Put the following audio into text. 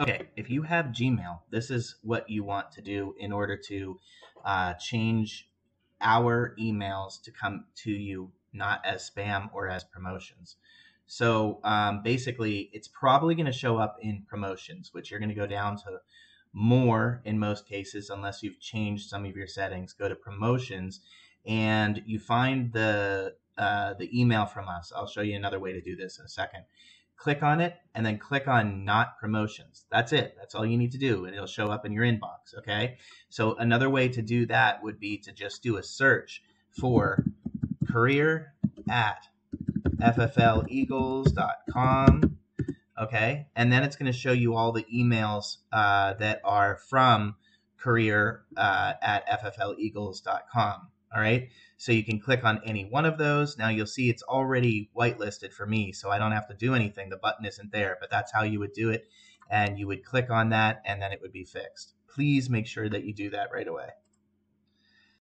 Okay, if you have Gmail, this is what you want to do in order to uh, change our emails to come to you not as spam or as promotions. So um, basically, it's probably going to show up in promotions, which you're going to go down to more in most cases, unless you've changed some of your settings. Go to promotions, and you find the uh, the email from us. I'll show you another way to do this in a second. Click on it, and then click on Not Promotions. That's it. That's all you need to do, and it'll show up in your inbox. Okay. So another way to do that would be to just do a search for career at ffleagles.com. Okay. And then it's going to show you all the emails uh, that are from career uh, at ffleagles.com. All right. So you can click on any one of those. Now you'll see it's already whitelisted for me, so I don't have to do anything. The button isn't there, but that's how you would do it. And you would click on that, and then it would be fixed. Please make sure that you do that right away.